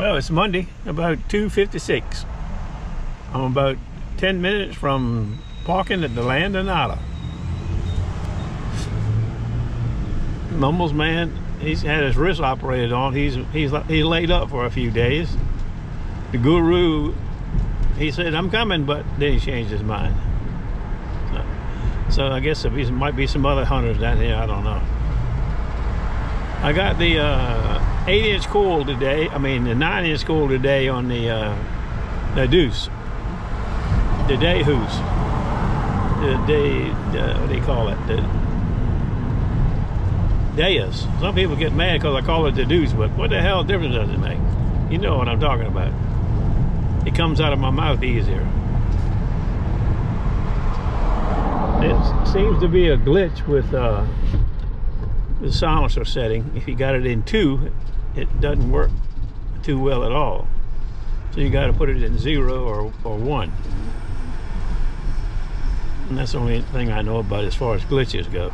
Well, it's Monday, about 2.56. I'm about 10 minutes from parking at the Land. Mumbles man, he's had his wrist operated on. He's he's he's laid up for a few days. The guru, he said, I'm coming, but then he changed his mind. So, so I guess there might be some other hunters down here, I don't know. I got the uh, 8 inch coil today, I mean the 9 inch coil today on the uh, the deuce, the day who's, the day, the, what do you call it, the Deus. Some people get mad because I call it the deuce, but what the hell difference does it make? You know what I'm talking about. It comes out of my mouth easier. It seems to be a glitch with uh, the silencer setting. If you got it in two, it doesn't work too well at all. So you got to put it in zero or, or one. And that's the only thing I know about as far as glitches go.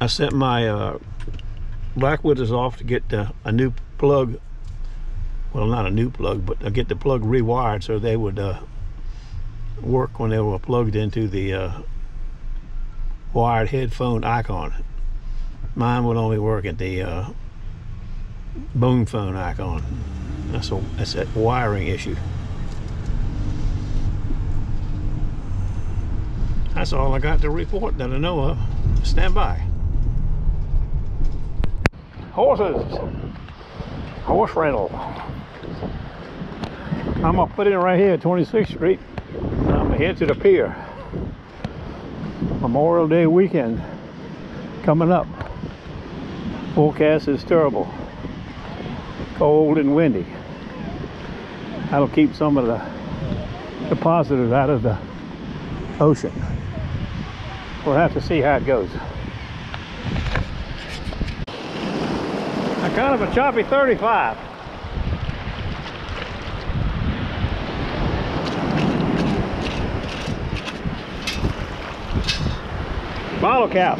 I sent my uh, black widows off to get uh, a new plug. Well, not a new plug, but to get the plug rewired so they would uh, work when they were plugged into the uh, wired headphone icon. Mine would only work at the uh, bone phone icon. That's a that's a wiring issue. That's all I got to report that I know of. Stand by horses horse rental I'm gonna put it right here at 26th Street I'm gonna head to the pier Memorial Day weekend coming up. Forecast is terrible. Cold and windy. That'll keep some of the depositors out of the ocean. We'll have to see how it goes. Kind of a choppy 35. Bottle cap.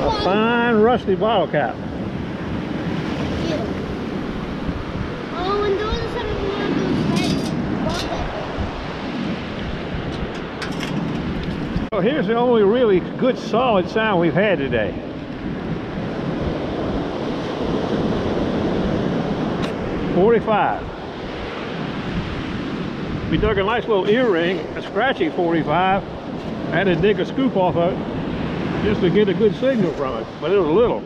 A fine rusty bottle cap. Well, here's the only really good solid sound we've had today. Forty-five. We dug a nice little earring, a scratchy 45. I had to dig a scoop off of it just to get a good signal from it, but it was a little.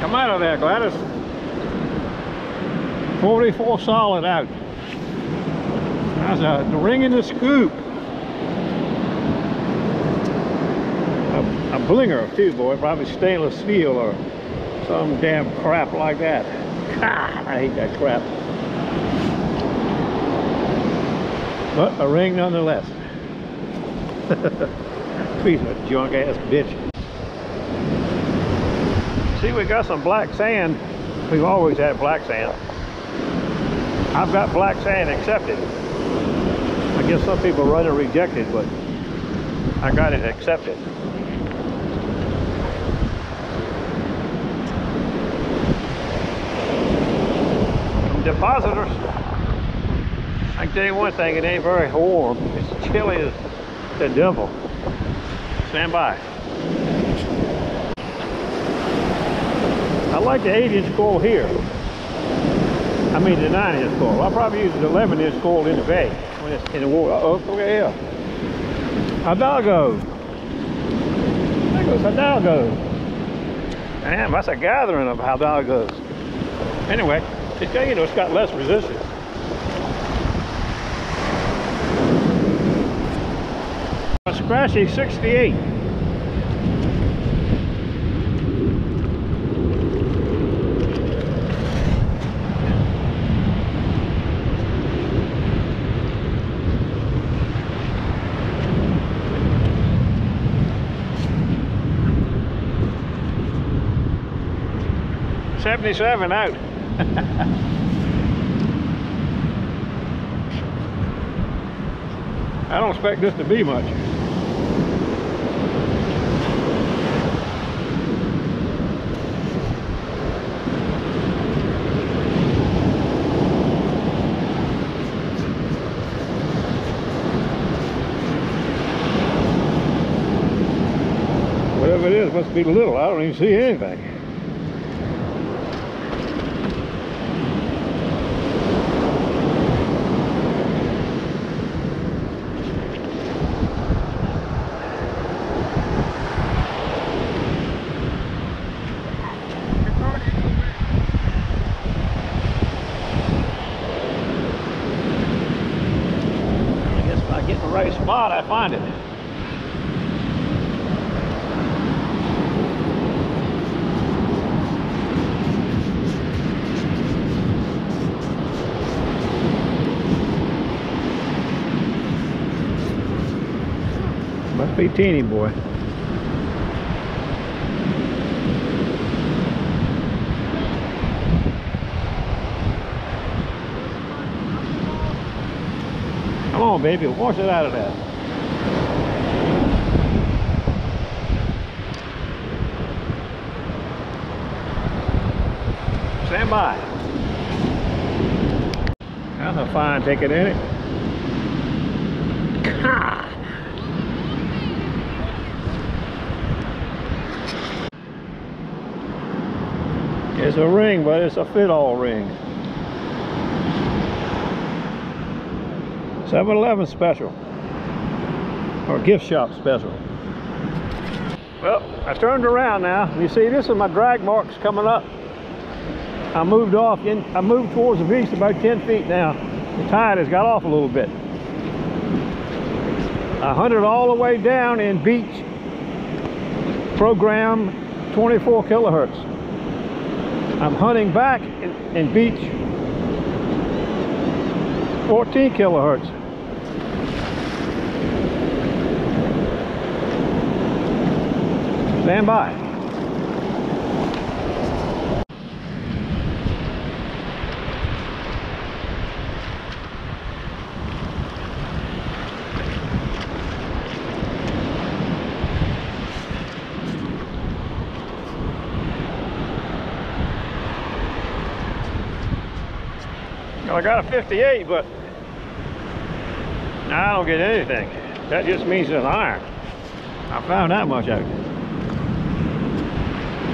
Come out of there, Gladys. 44 solid out. That's a ring in the scoop. A, a blinger too, boy. Probably stainless steel or some damn crap like that. God, I hate that crap. But a ring nonetheless. Piece of junk ass bitch. See, we got some black sand. We've always had black sand. I've got black sand accepted. I guess some people run it rejected, but I got it accepted. depositors. I can tell you one thing, it ain't very warm. It's chilly as the devil. Stand by. I like the 8 inch coil here. I mean the 9 inch coil. I'll probably use the 11 inch coil in the bay when it's in the water. Uh oh, look at here. Hidalgo. There goes Hidalgo. Damn, that's a gathering of Hidalgos. Anyway, it's got, you know, it's got less resistance. Scratchy 68. Seventy-seven out. I don't expect this to be much. Whatever it is, must be little. I don't even see anything. I guess if I the right spot, I find it. Be teeny boy. Come on, baby, wash it out of that. Stand by. That's a fine ticket, ain't it? God. It's a ring, but it's a fit-all ring. 7-Eleven special. Or gift shop special. Well, I turned around now. You see, this is my drag marks coming up. I moved off, in, I moved towards the beach about 10 feet now. The tide has got off a little bit. I hunted all the way down in beach program 24 kilohertz. I'm hunting back in, beach 14 kilohertz. Stand by. I got a 58, but I don't get anything. That just means it's an iron. I found that much out.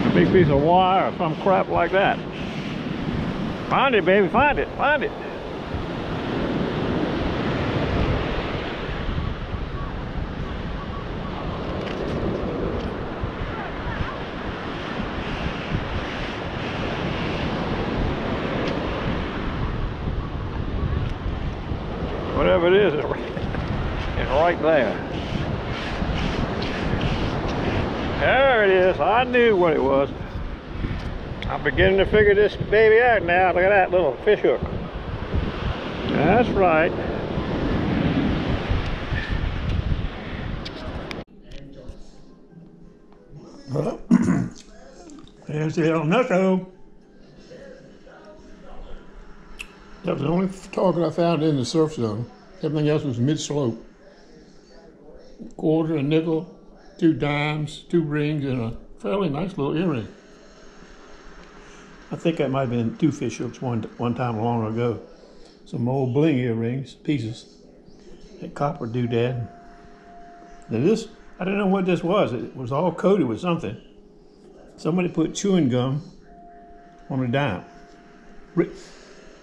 A big piece of wire or some crap like that. Find it, baby, find it, find it. Whatever it is, it's right there. There it is. I knew what it was. I'm beginning to figure this baby out now. Look at that little fish hook. That's right. Well, there's the El Nucco. That was the only target I found in the surf zone. Everything else was mid-slope. Quarter, a nickel, two dimes, two rings, and a fairly nice little earring. I think that might have been two fish hooks one one time long ago. Some old bling earrings, pieces. That copper doodad. Now this, I don't know what this was. It was all coated with something. Somebody put chewing gum on a dime.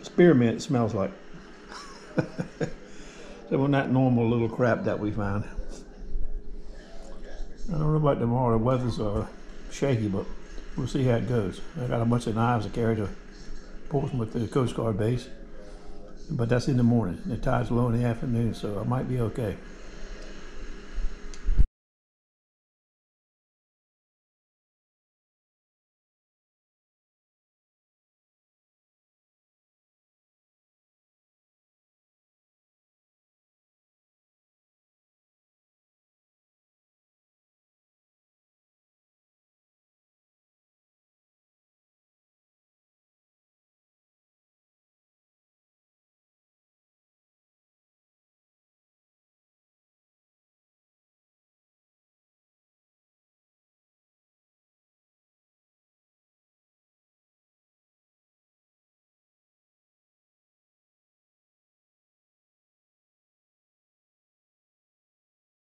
Spearmint it smells like. that was not normal little crap that we found. I don't know about tomorrow. The weather's uh, shaky, but we'll see how it goes. I got a bunch of knives to carry to Portsmouth, the Coast Guard base. But that's in the morning. The tide's low in the afternoon, so I might be okay.